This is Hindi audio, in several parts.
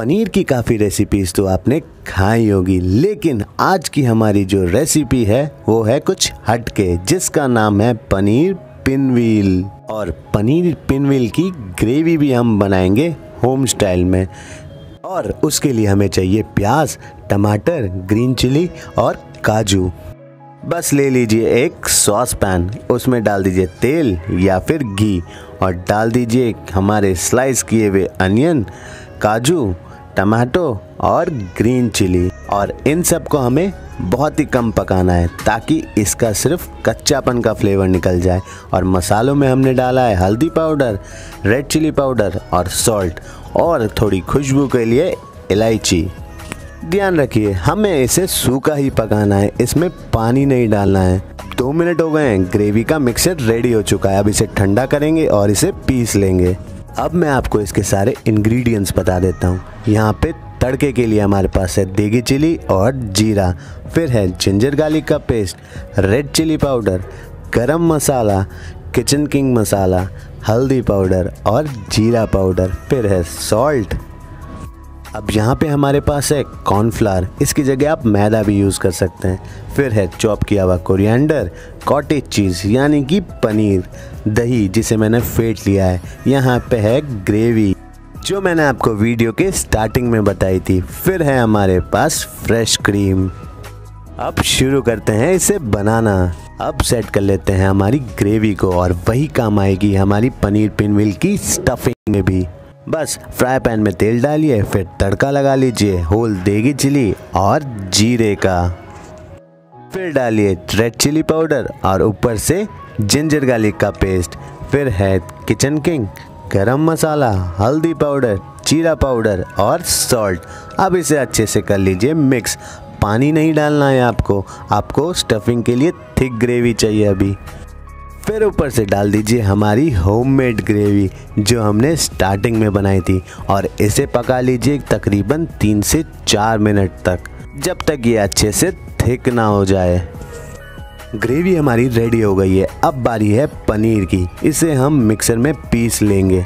पनीर की काफ़ी रेसिपीज़ तो आपने खाई होगी, लेकिन आज की हमारी जो रेसिपी है, वो है कुछ हटके, जिसका नाम है पनीर पिनवील और पनीर पिनवील की ग्रेवी भी हम बनाएँगे होम स्टाइल में। और उसके लिए हमें चाहिए प्याज, टमाटर ग्रीन चिली और काजू। बस ले लीजिए एक सॉस पैन उसमें डाल दीजिए तेल या फिर घी। और डाल दीजिए हमारे स्लाइस किए हुए अनियन काजू टमाटो और ग्रीन चिली। और इन सबको हमें बहुत ही कम पकाना है, ताकि इसका सिर्फ़ कच्चापन का फ्लेवर निकल जाए। और मसालों में हमने डाला है हल्दी पाउडर, रेड चिली पाउडर और सॉल्ट, और थोड़ी खुशबू के लिए इलायची। ध्यान रखिए, हमें इसे सूखा ही पकाना है, इसमें पानी नहीं डालना है। दो मिनट हो गए हैं, ग्रेवी का मिक्सर रेडी हो चुका है, अब इसे ठंडा करेंगे और इसे पीस लेंगे। अब मैं आपको इसके सारे इंग्रेडिएंट्स बता देता हूँ। यहाँ पे तड़के के लिए हमारे पास है देगी चिली और जीरा, फिर है जिंजर गार्लिक का paste red chilli powder garam masala kitchen king मसाला, हल्दी पाउडर और जीरा पाउडर फिर है सॉल्ट अब यहाँ पे हमारे पास है कॉर्नफ्लावर इसकी जगह आप मैदा भी यूज़ कर सकते हैं। फिर है चॉप किया हुआ कोरिएंडर कॉटेज चीज़ यानी कि पनीर, दही, जिसे मैंने फेंट लिया है। यहाँ पे है ग्रेवी जो मैंने आपको वीडियो के स्टार्टिंग में बताई थी। फिर है हमारे पास फ्रेश क्रीम अब शुरू करते हैं इसे बनाना। अब सेट कर लेते हैं हमारी ग्रेवी को और वही काम आएगी हमारी पनीर पिनविल की स्टफिंग में भी। बस फ्राई पैन में तेल डालिए, फिर तड़का लगा लीजिए। होल देगी चिली और जीरे का। फिर डालिए रेड चिली पाउडर और ऊपर से जिंजर गार्लिक का पेस्ट। फिर है किचन किंग, गरम मसाला, हल्दी पाउडर, जीरा पाउडर और सॉल्ट अब इसे अच्छे से कर लीजिए मिक्स पानी नहीं डालना है आपको। आपको स्टफिंग के लिए थिक ग्रेवी चाहिए अभी। फिर ऊपर से डाल दीजिए हमारी होममेड ग्रेवी जो हमने स्टार्टिंग में बनाई थी। और इसे पका लीजिए तकरीबन तीन से चार मिनट तक, जब तक ये अच्छे से थिक ना हो जाए। ग्रेवी हमारी रेडी हो गई है। अब बारी है पनीर की। इसे हम मिक्सर में पीस लेंगे।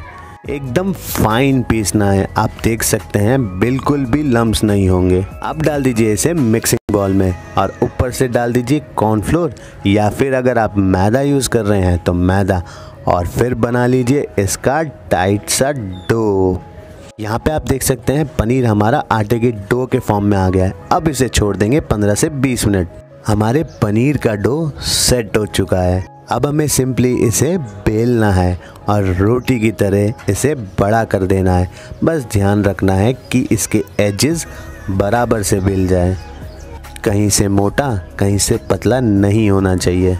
एकदम फाइन पीसना है। आप देख सकते हैं, बिल्कुल भी लम्स नहीं होंगे। अब डाल दीजिए इसे मिक्सिंग बॉल में और ऊपर से डाल दीजिए कॉर्नफ्लोर या फिर अगर आप मैदा यूज़ कर रहे हैं तो मैदा, और फिर बना लीजिए इसका टाइट सा डो यहाँ पे आप देख सकते हैं पनीर हमारा आटे के डो के फॉर्म में आ गया है। अब इसे छोड़ देंगे 15 से 20 मिनट। हमारे पनीर का डो सेट हो चुका है। अब हमें सिंपली इसे बेलना है और रोटी की तरह इसे बड़ा कर देना है। बस ध्यान रखना है कि इसके एजेस बराबर से बेल जाए। कहीं से मोटा, कहीं से पतला नहीं होना चाहिए।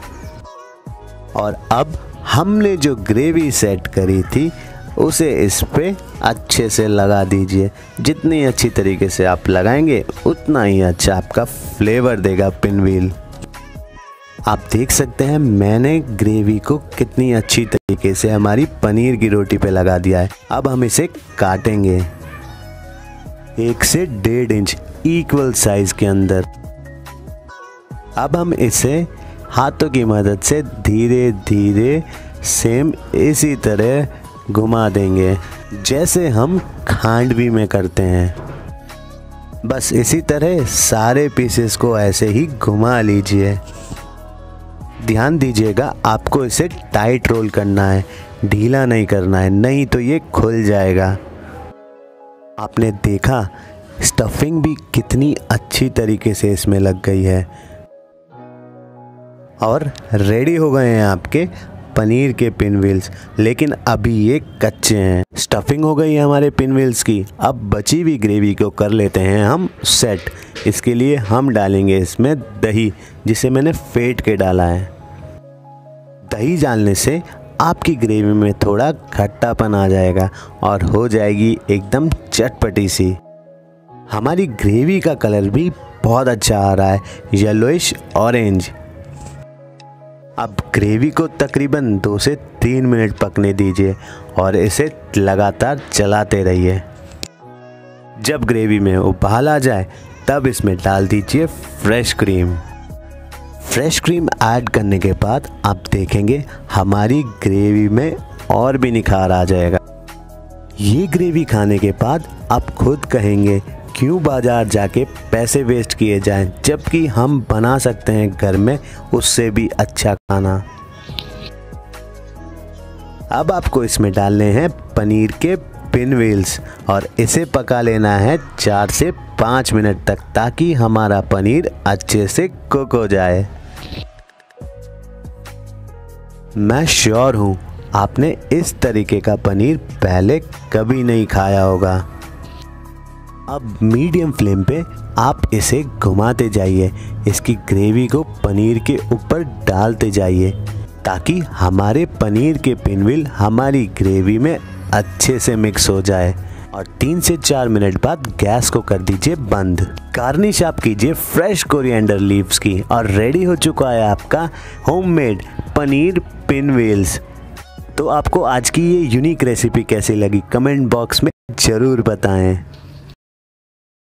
और अब हमने जो ग्रेवी सेट करी थी, उसे इस पे अच्छे से लगा दीजिए। जितनी अच्छी तरीके से आप लगाएँगे, उतना ही अच्छा आपका फ्लेवर देगा पिनवील। आप देख सकते हैं, मैंने ग्रेवी को कितनी अच्छी तरीके से हमारी पनीर की रोटी पे लगा दिया है। अब हम इसे काटेंगे। एक से डेढ़ इंच इक्वल साइज़ के अंदर। अब हम इसे हाथों की मदद से धीरे धीरे सेम इसी तरह घुमा देंगे, जैसे हम खांडवी में करते हैं। बस इसी तरह सारे पीसेस को ऐसे ही घुमा लीजिए। ध्यान दीजिएगा, आपको इसे टाइट रोल करना है, ढीला नहीं करना है, नहीं तो ये खुल जाएगा। आपने देखा स्टफिंग भी कितनी अच्छी तरीके से इसमें लग गई है। और रेडी हो गए हैं आपके पनीर के पिन व्हील्स लेकिन अभी ये कच्चे हैं। स्टफिंग हो गई है हमारे पिन व्हील्स की। अब बची हुई ग्रेवी को कर लेते हैं हम सेट इसके लिए हम डालेंगे इसमें दही, जिसे मैंने फेंट के डाला है। दही डालने से आपकी ग्रेवी में थोड़ा खट्टापन आ जाएगा और हो जाएगी एकदम चटपटी सी। हमारी ग्रेवी का कलर भी बहुत अच्छा आ रहा है। येलोइश ऑरेंज अब ग्रेवी को तकरीबन दो से तीन मिनट पकने दीजिए और इसे लगातार चलाते रहिए। जब ग्रेवी में उबाल आ जाए, तब इसमें डाल दीजिए fresh cream. Fresh cream add करने के बाद आप देखेंगे हमारी ग्रेवी में और भी निखार आ जाएगा। ये ग्रेवी खाने के बाद आप खुद कहेंगे क्यों बाज़ार जाके पैसे वेस्ट किए जाएँ, जबकि हम बना सकते हैं घर में उससे भी अच्छा खाना? अब आपको इसमें डालने हैं पनीर के पिन व्हील्स और इसे पका लेना है चार से पाँच मिनट तक, ताकि हमारा पनीर अच्छे से कुक हो जाए। मैं श्योर हूँ, आपने इस तरीके का पनीर पहले कभी नहीं खाया होगा। अब मीडियम फ्लेम पे आप इसे घुमाते जाइए। इसकी ग्रेवी को पनीर के ऊपर डालते जाइए, ताकि हमारे पनीर के पिनविल हमारी ग्रेवी में अच्छे से मिक्स हो जाए। और तीन से चार मिनट बाद गैस को कर दीजिए बंद। गार्निश आप कीजिए फ्रेश कोरिएंडर लीव्स की। और रेडी हो चुका है आपका होममेड पनीर पिनवेल्स तो आपको आज की ये यूनिक रेसिपी कैसी लगी? कमेंट बॉक्स में ज़रूर बताएँ।